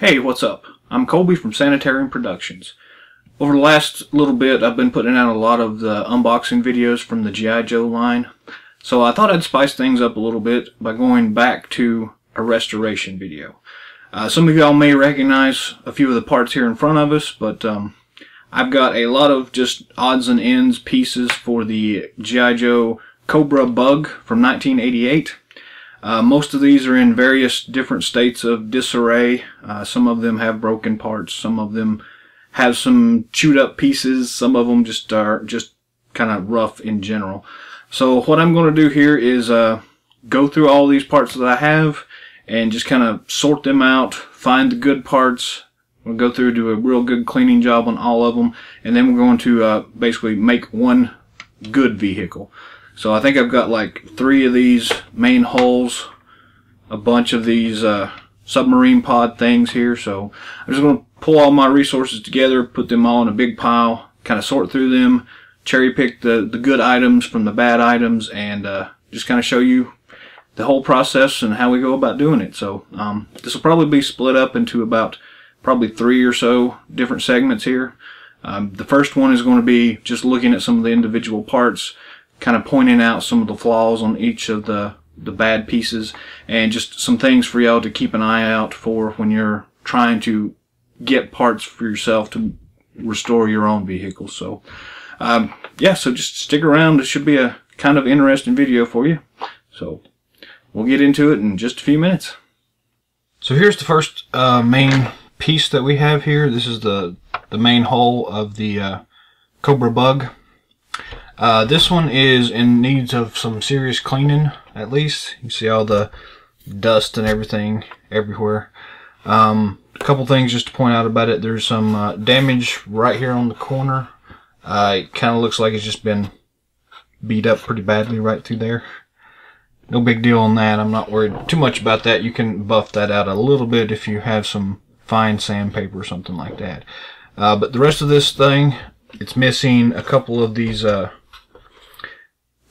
Hey, what's up? I'm Colby from Sanitarium Productions. Over the last little bit, I've been putting out a lot of the unboxing videos from the G.I. Joe line. So I thought I'd spice things up a little bit by going back to a restoration video. Uh, some of y'all may recognize a few of the parts here in front of us, but um, I've got a lot of just odds and ends pieces for the G.I. Joe Cobra BUGG from 1988. Uh, most of these are in various different states of disarray. Uh, some of them have broken parts. Some of them have some chewed up pieces. Some of them just are just kind of rough in general. So what I'm going to do here is uh, go through all these parts that I have and just kind of sort them out, find the good parts. We'll go through do a real good cleaning job on all of them, and then we're going to uh, basically make one good vehicle. So I think I've got like three of these main hulls, a bunch of these uh, submarine pod things here. So I'm just going to pull all my resources together, put them all in a big pile, kind of sort through them, cherry pick the, the good items from the bad items, and uh, just kind of show you the whole process and how we go about doing it. So um, this will probably be split up into about probably three or so different segments here. Um, the first one is going to be just looking at some of the individual parts, kind of pointing out some of the flaws on each of the the bad pieces and just some things for y'all to keep an eye out for when you're trying to get parts for yourself to restore your own vehicle. So, um, yeah, so just stick around. It should be a kind of interesting video for you. So, we'll get into it in just a few minutes. So here's the first uh, main piece that we have here. This is the, the main hull of the uh, Cobra BUGG. Uh, this one is in needs of some serious cleaning, at least. You see all the dust and everything everywhere. Um, a couple things just to point out about it. There's some uh, damage right here on the corner. Uh, it kind of looks like it's just been beat up pretty badly right through there. No big deal on that. I'm not worried too much about that. You can buff that out a little bit if you have some fine sandpaper or something like that. Uh, but the rest of this thing, it's missing a couple of these uh,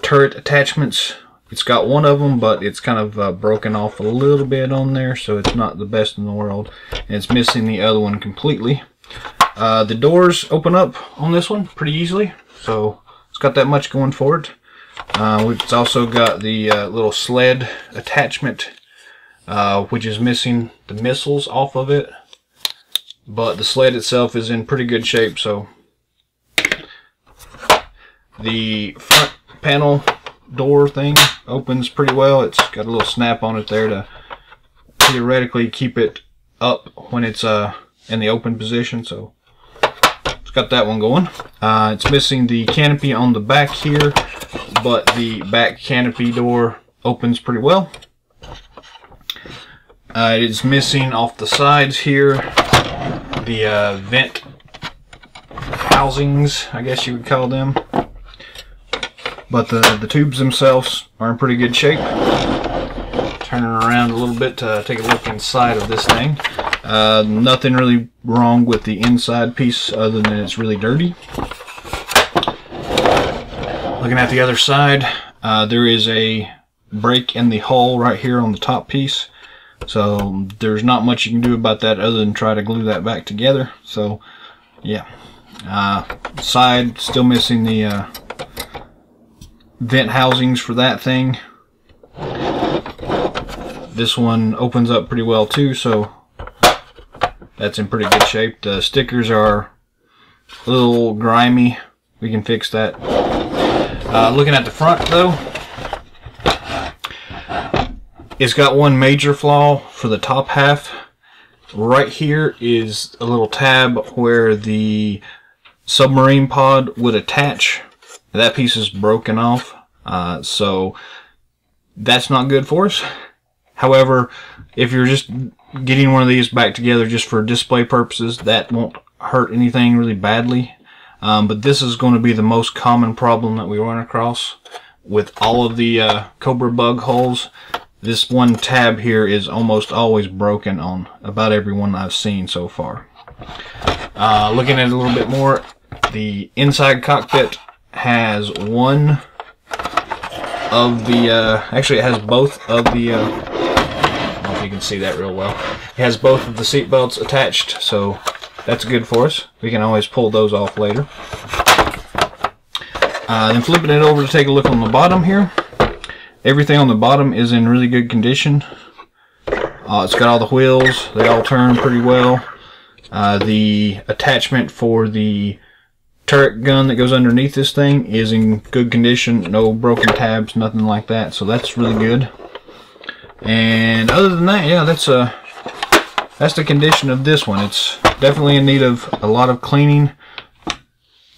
turret attachments. It's got one of them, but it's kind of uh, broken off a little bit on there, so it's not the best in the world. And it's missing the other one completely. Uh, the doors open up on this one pretty easily, so it's got that much going for it. Uh, it's also got the uh, little sled attachment, uh, which is missing the missiles off of it. But the sled itself is in pretty good shape, so the front panel door thing opens pretty well. It's got a little snap on it there to theoretically keep it up when it's uh, in the open position. So it's got that one going. Uh, it's missing the canopy on the back here, but the back canopy door opens pretty well. Uh, it is missing off the sides here the uh, vent housings, I guess you would call them. But the, the tubes themselves are in pretty good shape. Turning around a little bit to take a look inside of this thing. Uh, nothing really wrong with the inside piece other than it's really dirty. Looking at the other side, uh, there is a break in the hull right here on the top piece. So there's not much you can do about that other than try to glue that back together. So yeah, uh, side still missing the uh, vent housings for that thing. This one opens up pretty well too, so that's in pretty good shape. The stickers are a little grimy. We can fix that. Uh, looking at the front though, it's got one major flaw for the top half. Right here is a little tab where the submarine pod would attach. That piece is broken off, uh, so that's not good for us. However, if you're just getting one of these back together just for display purposes, that won't hurt anything really badly. Um, but this is going to be the most common problem that we run across with all of the uh, Cobra BUGG holes. This one tab here is almost always broken on about every one I've seen so far. Uh, looking at it a little bit more, the inside cockpit has one of the, uh, actually it has both of the, uh, I'll if you can see that real well. It has both of the seat belts attached, so that's good for us. We can always pull those off later. Uh, then flipping it over to take a look on the bottom here. Everything on the bottom is in really good condition. Uh, it's got all the wheels. They all turn pretty well. Uh, the attachment for the turret gun that goes underneath this thing is in good condition. No broken tabs, nothing like that. So that's really good. And other than that, yeah, that's a uh, that's the condition of this one. It's definitely in need of a lot of cleaning,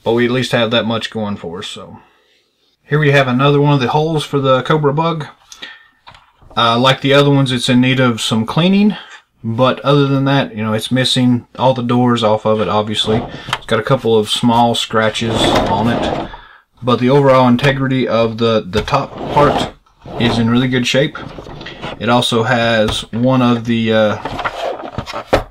but we at least have that much going for us. So here we have another one of the holes for the Cobra BUGG. Uh, like the other ones, it's in need of some cleaning. But other than that, you know, it's missing all the doors off of it, obviously. It's got a couple of small scratches on it. But the overall integrity of the, the top part is in really good shape. It also has one of the uh,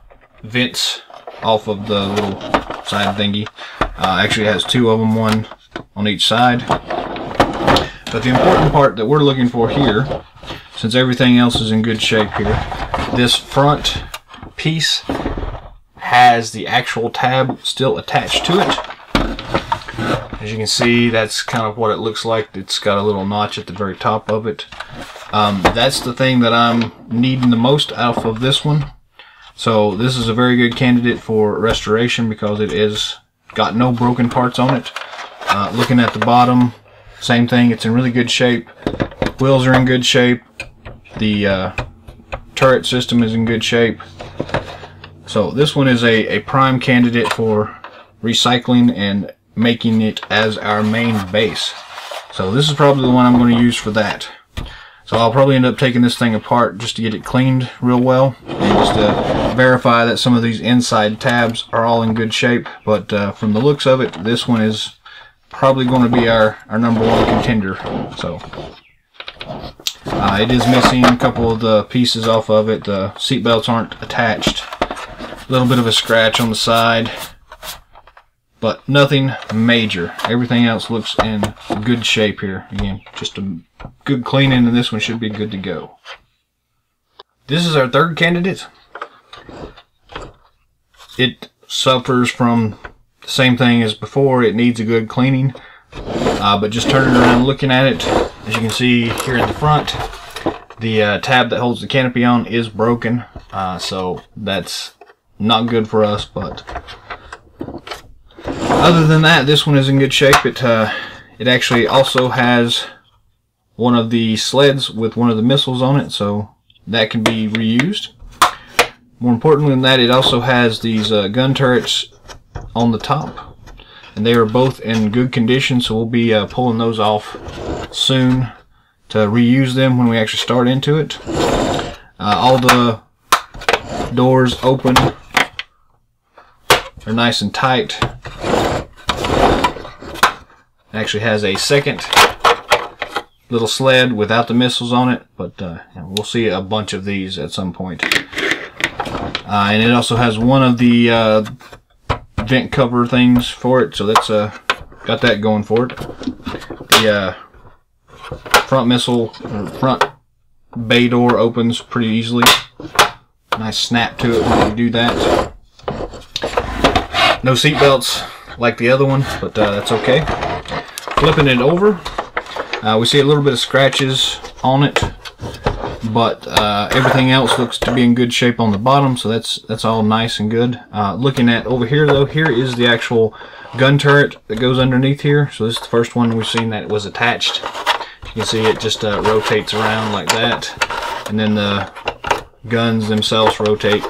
vents off of the little side thingy. Uh, actually has two of them, one on each side. But the important part that we're looking for here, since everything else is in good shape here, this front piece has the actual tab still attached to it. As you can see, that's kind of what it looks like. It's got a little notch at the very top of it. Um, that's the thing that I'm needing the most out of this one. So this is a very good candidate for restoration because it is got no broken parts on it. Uh, looking at the bottom, same thing. It's in really good shape. Wheels are in good shape. The uh, turret system is in good shape. So this one is a, a prime candidate for recycling and making it as our main base. So this is probably the one I'm going to use for that. So I'll probably end up taking this thing apart just to get it cleaned real well and just to verify that some of these inside tabs are all in good shape. But uh, from the looks of it, this one is probably going to be our, our number one contender. So uh, it is missing a couple of the pieces off of it. The seat belts aren't attached. A little bit of a scratch on the side. But nothing major. Everything else looks in good shape here. Again, just a good cleaning and this one should be good to go. This is our third candidate. It suffers from the same thing as before. It needs a good cleaning. Uh, but just turning around looking at it, as you can see here in the front, the uh, tab that holds the canopy on is broken. Uh, so that's not good for us, but other than that, this one is in good shape. It, uh, it actually also has one of the sleds with one of the missiles on it, so that can be reused. More importantly than that, it also has these uh, gun turrets on the top and they are both in good condition so we'll be uh, pulling those off soon to reuse them when we actually start into it. Uh, all the doors open. They're nice and tight. Actually has a second little sled without the missiles on it but uh, we'll see a bunch of these at some point. Uh, and it also has one of the uh, vent cover things for it, so that's uh, got that going for it. The uh, front missile, front bay door opens pretty easily. Nice snap to it when you do that. No seat belts like the other one, but uh, that's okay. Flipping it over, uh, we see a little bit of scratches on it but uh, everything else looks to be in good shape on the bottom so that's that's all nice and good. Uh, looking at over here though here is the actual gun turret that goes underneath here. So this is the first one we've seen that was attached. You can see it just uh, rotates around like that and then the guns themselves rotate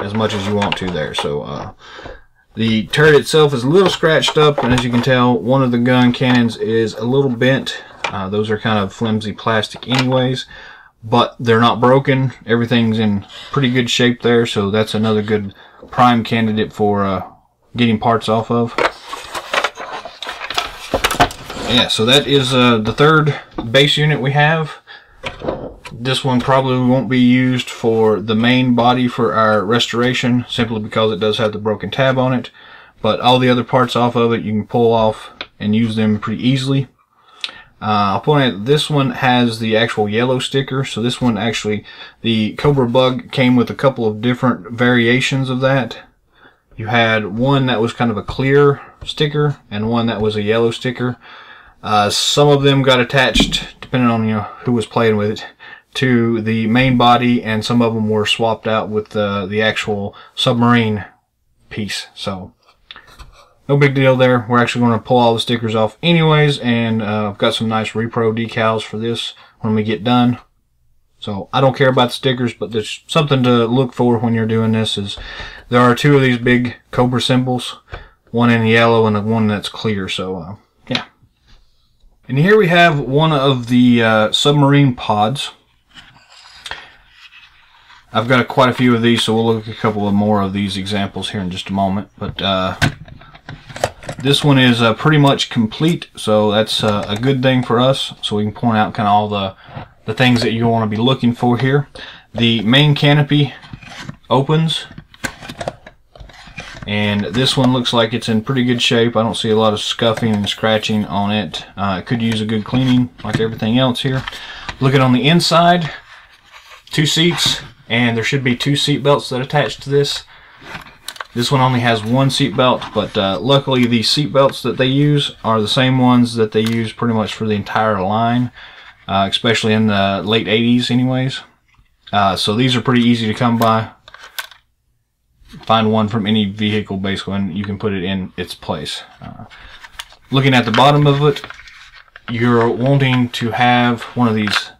as much as you want to there. So uh, the turret itself is a little scratched up and as you can tell one of the gun cannons is a little bent uh, those are kind of flimsy plastic anyways, but they're not broken. Everything's in pretty good shape there, so that's another good prime candidate for uh, getting parts off of. Yeah, so that is uh, the third base unit we have. This one probably won't be used for the main body for our restoration, simply because it does have the broken tab on it. But all the other parts off of it, you can pull off and use them pretty easily. Uh, I'll point out this one has the actual yellow sticker. So this one actually, the Cobra BUGG came with a couple of different variations of that. You had one that was kind of a clear sticker and one that was a yellow sticker. Uh, some of them got attached, depending on you know who was playing with it, to the main body, and some of them were swapped out with the the actual submarine piece. So no big deal there. We're actually going to pull all the stickers off anyways, and uh, I've got some nice repro decals for this when we get done. So I don't care about the stickers, but there's something to look for when you're doing this is there are two of these big Cobra symbols, one in yellow and one that's clear. So uh, yeah. And here we have one of the uh, submarine pods. I've got quite a few of these, so we'll look at a couple of more of these examples here in just a moment. But uh, this one is uh, pretty much complete, so that's uh, a good thing for us. So we can point out kind of all the, the things that you want to be looking for here. The main canopy opens, and this one looks like it's in pretty good shape. I don't see a lot of scuffing and scratching on it. Uh, it could use a good cleaning like everything else here. Looking on the inside, two seats, and there should be two seat belts that attach to this. This one only has one seat belt, but uh, luckily the seat belts that they use are the same ones that they use pretty much for the entire line, uh, especially in the late 80s anyways. Uh, so these are pretty easy to come by. Find one from any vehicle basically and you can put it in its place. Uh, looking at the bottom of it, you're wanting to have one of these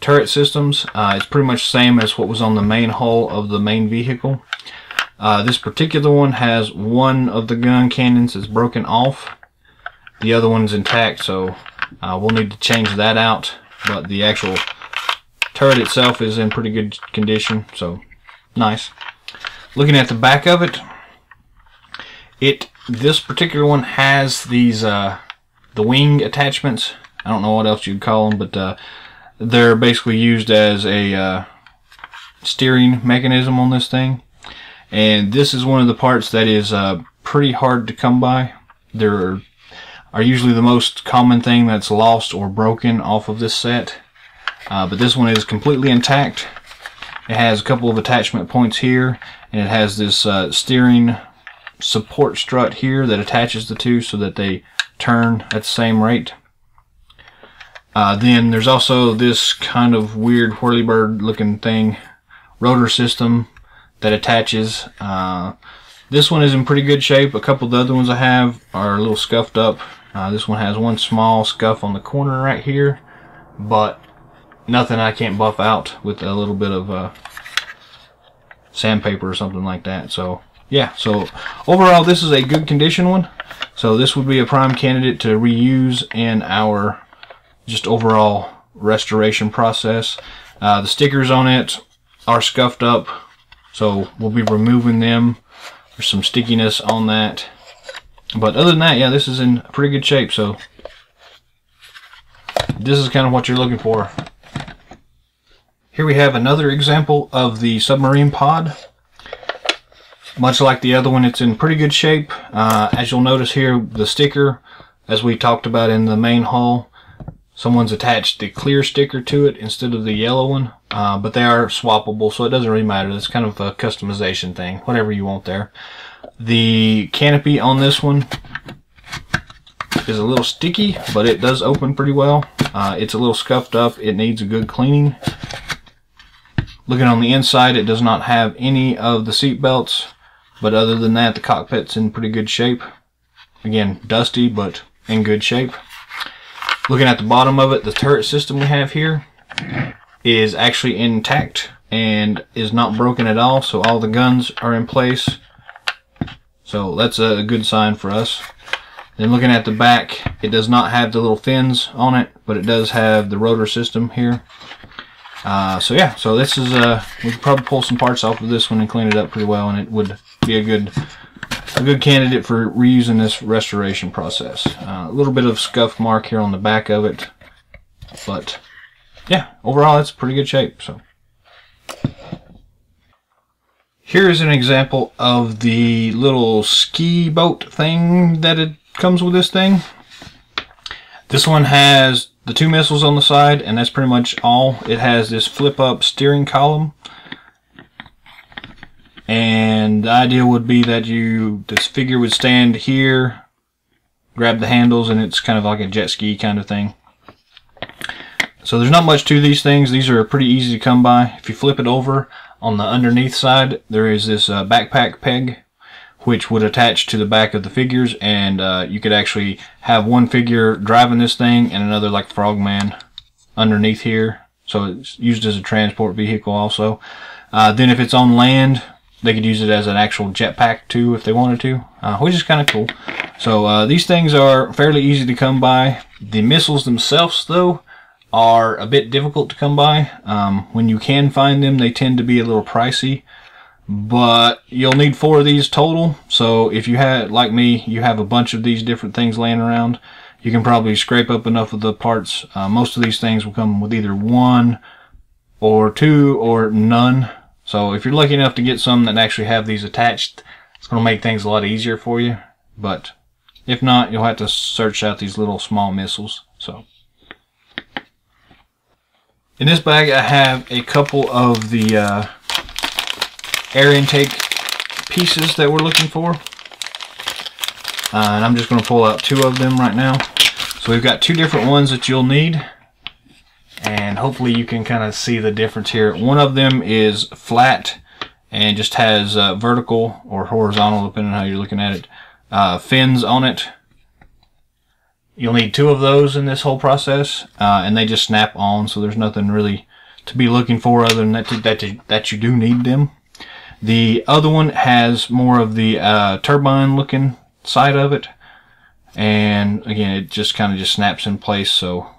turret systems. Uh, it's pretty much the same as what was on the main hull of the main vehicle. Uh, this particular one has one of the gun cannons that's broken off. The other one's intact, so uh, we'll need to change that out. But the actual turret itself is in pretty good condition, so nice. Looking at the back of it, it this particular one has these uh, the wing attachments. I don't know what else you'd call them, but uh, they're basically used as a uh, steering mechanism on this thing. And this is one of the parts that is uh, pretty hard to come by. There are are, usually the most common thing that's lost or broken off of this set. Uh, but this one is completely intact. It has a couple of attachment points here, and it has this uh, steering support strut here that attaches the two so that they turn at the same rate. Uh, then there's also this kind of weird whirlybird looking thing, rotor system that attaches. Uh, this one is in pretty good shape. A couple of the other ones I have are a little scuffed up. Uh, this one has one small scuff on the corner right here, but nothing I can't buff out with a little bit of uh, sandpaper or something like that. So yeah, so overall this is a good condition one. So this would be a prime candidate to reuse in our just overall restoration process. Uh, the stickers on it are scuffed up so we'll be removing them. There's some stickiness on that. But other than that, yeah, this is in pretty good shape. So this is kind of what you're looking for. Here we have another example of the submarine pod. Much like the other one, it's in pretty good shape. Uh, as you'll notice here, the sticker, as we talked about in the main hull, someone's attached the clear sticker to it instead of the yellow one. Uh, but they are swappable, so it doesn't really matter. It's kind of a customization thing, whatever you want there. The canopy on this one is a little sticky, but it does open pretty well. Uh, it's a little scuffed up. It needs a good cleaning. Looking on the inside, it does not have any of the seat belts, but other than that, the cockpit's in pretty good shape. Again, dusty, but in good shape. Looking at the bottom of it, the turret system we have here is actually intact and is not broken at all. So all the guns are in place. So that's a good sign for us. Then looking at the back, it does not have the little fins on it, but it does have the rotor system here. Uh, so yeah, so this is, uh, we could probably pull some parts off of this one and clean it up pretty well, and it would be a good a good candidate for reusing this restoration process. Uh, a little bit of scuff mark here on the back of it, but yeah, overall it's pretty good shape. So here is an example of the little ski boat thing that it comes with this thing. This one has the two missiles on the side, and that's pretty much all. It has this flip-up steering column. And the idea would be that you, this figure would stand here, grab the handles, and it's kind of like a jet ski kind of thing. So there's not much to these things. These are pretty easy to come by. If you flip it over on the underneath side, there is this uh, backpack peg which would attach to the back of the figures and uh, you could actually have one figure driving this thing and another like Frogman underneath here so it's used as a transport vehicle also uh, then if it's on land they could use it as an actual jetpack too if they wanted to uh, which is kind of cool so uh, these things are fairly easy to come by the missiles themselves though are a bit difficult to come by um, when you can find them they tend to be a little pricey but you'll need four of these total. So if you had, like me, you have a bunch of these different things laying around, you can probably scrape up enough of the parts. Uh, most of these things will come with either one or two or none. So if you're lucky enough to get some that actually have these attached, it's going to make things a lot easier for you. But if not, you'll have to search out these little small missiles. So in this bag, I have a couple of the uh, air intake pieces that we're looking for. Uh, and I'm just going to pull out two of them right now. So we've got two different ones that you'll need. And hopefully you can kind of see the difference here. One of them is flat and just has uh, vertical or horizontal, depending on how you're looking at it, uh, fins on it. You'll need two of those in this whole process, uh, and they just snap on, so there's nothing really to be looking for other than that, to, that, to, that you do need them. The other one has more of the uh, turbine looking side of it. And again, it just kind of just snaps in place, so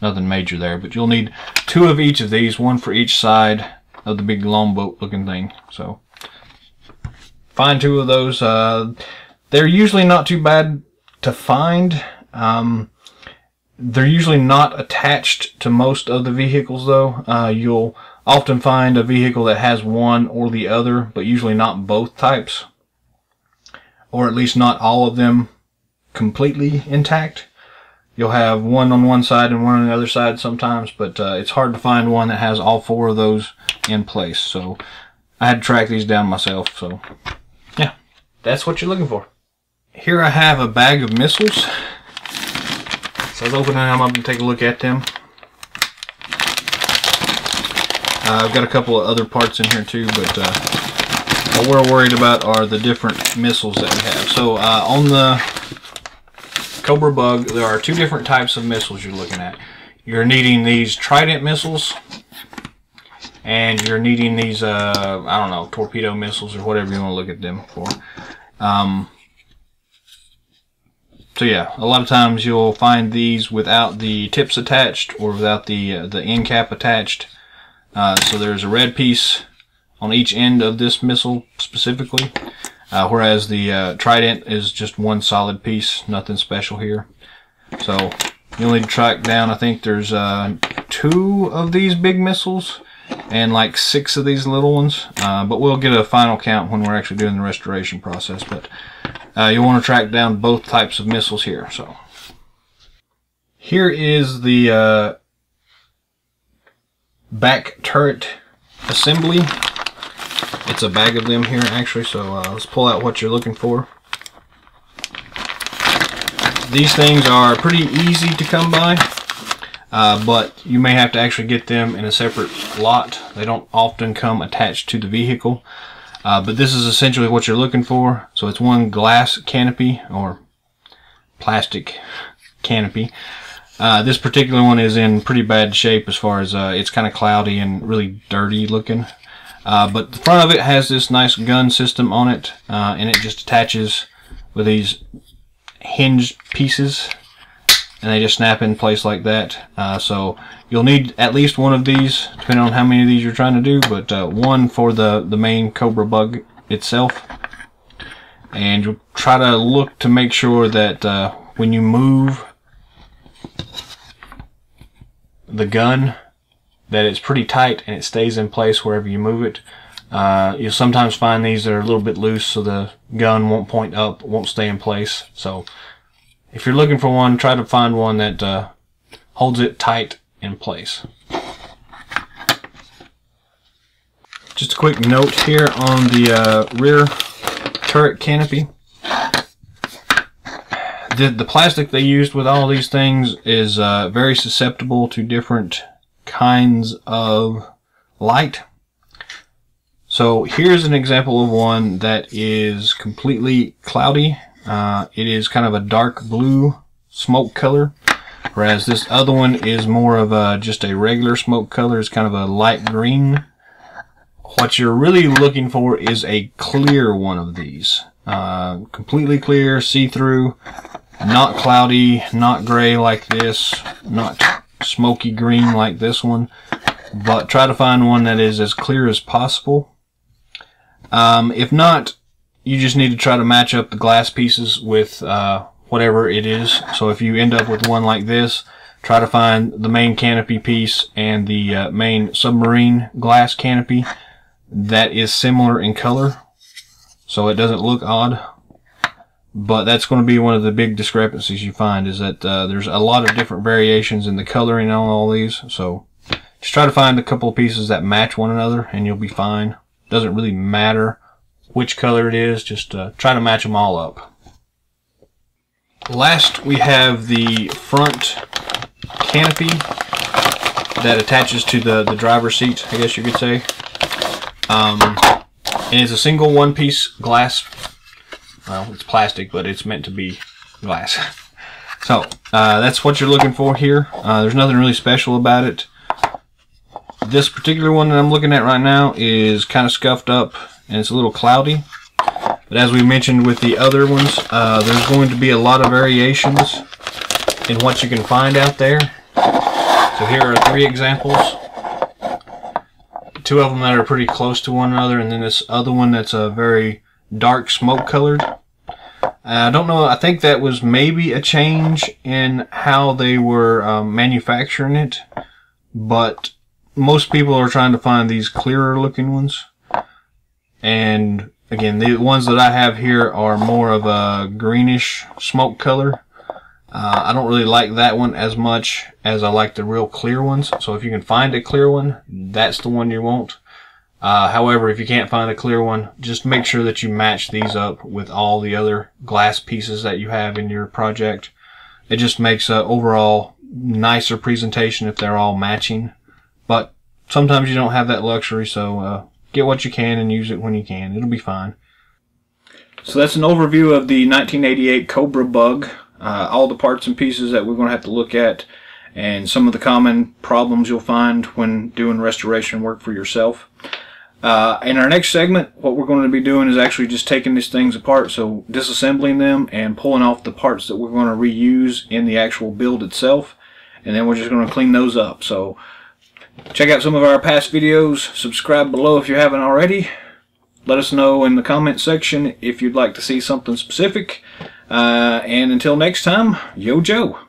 nothing major there. But you'll need two of each of these, one for each side of the big longboat looking thing. So find two of those. Uh, they're usually not too bad to find. Um, they're usually not attached to most of the vehicles though. Uh, you'll often find a vehicle that has one or the other, but usually not both types. Or at least not all of them completely intact. You'll have one on one side and one on the other side sometimes, but uh, it's hard to find one that has all four of those in place. So I had to track these down myself. So yeah, that's what you're looking for. Here I have a bag of missiles. So let's open them up and take a look at them. Uh, I've got a couple of other parts in here too, but uh, what we're worried about are the different missiles that we have. So uh, on the Cobra BUGG, there are two different types of missiles you're looking at. You're needing these Trident missiles, and you're needing these, uh, I don't know, torpedo missiles or whatever you want to look at them for. Um, so yeah, a lot of times you'll find these without the tips attached or without the uh, the end cap attached. Uh, so there's a red piece on each end of this missile specifically, uh, whereas the uh, Trident is just one solid piece, nothing special here. So you'll need to track down, I think there's uh, two of these big missiles and like six of these little ones, uh, but we'll get a final count when we're actually doing the restoration process. But uh, you'll want to track down both types of missiles here. So here is the uh, back turret assembly. It's a bag of them here actually, so uh, let's pull out what you're looking for. These things are pretty easy to come by, uh, but you may have to actually get them in a separate lot. They don't often come attached to the vehicle. Uh, but this is essentially what you're looking for. So it's one glass canopy or plastic canopy. Uh, this particular one is in pretty bad shape as far as uh, it's kind of cloudy and really dirty looking. Uh, but the front of it has this nice gun system on it and it just attaches with these hinged pieces and they just snap in place like that. Uh, so you'll need at least one of these, depending on how many of these you're trying to do, but uh, one for the, the main Cobra BUGG itself. And you'll try to look to make sure that uh, when you move the gun, that it's pretty tight and it stays in place wherever you move it. Uh, you'll sometimes find these that are a little bit loose so the gun won't point up, won't stay in place. So if you're looking for one, try to find one that uh, holds it tight in place. Just a quick note here on the uh, rear turret canopy. The, the plastic they used with all these things is uh, very susceptible to different kinds of light. So here's an example of one that is completely cloudy. Uh, it is kind of a dark blue smoke color, whereas this other one is more of a, just a regular smoke color. It's kind of a light green what you're really looking for is a clear one of these. Uh, completely clear, see-through, not cloudy, not gray like this, not smoky green like this one, but try to find one that is as clear as possible. Um, if not, you just need to try to match up the glass pieces with uh, whatever it is. So if you end up with one like this, try to find the main canopy piece and the uh, main submarine glass canopy that is similar in color. So it doesn't look odd but that's going to be one of the big discrepancies you find is that uh, there's a lot of different variations in the coloring on all these. So just try to find a couple of pieces that match one another and you'll be fine. Doesn't really matter which color it is just uh, try to match them all up last we have the front canopy that attaches to the the driver's seat I guess you could say um, it's a single one-piece glass. Well, it's plastic, but it's meant to be glass. so uh, that's what you're looking for here. Uh, there's nothing really special about it. This particular one that I'm looking at right now is kind of scuffed up and it's a little cloudy. But as we mentioned with the other ones, uh, there's going to be a lot of variations in what you can find out there. So here are three examples two of them that are pretty close to one another, and then this other one that's a very dark smoke colored. I don't know. I think that was maybe a change in how they were um, manufacturing it, but most people are trying to find these clearer looking ones. And again, the ones that I have here are more of a greenish smoke color. Uh, I don't really like that one as much as I like the real clear ones. So if you can find a clear one, that's the one you want. Uh, however, if you can't find a clear one, just make sure that you match these up with all the other glass pieces that you have in your project. It just makes a overall nicer presentation if they're all matching. But sometimes you don't have that luxury, so uh, get what you can and use it when you can. It'll be fine. So that's an overview of the 1988 Cobra BUGG uh, all the parts and pieces that we're going to have to look at and some of the common problems you'll find when doing restoration work for yourself. Uh, in our next segment, what we're going to be doing is actually just taking these things apart, so disassembling them and pulling off the parts that we're going to reuse in the actual build itself, and then we're just going to clean those up. So check out some of our past videos, subscribe below if you haven't already, let us know in the comment section if you'd like to see something specific, uh, and until next time, yo Joe.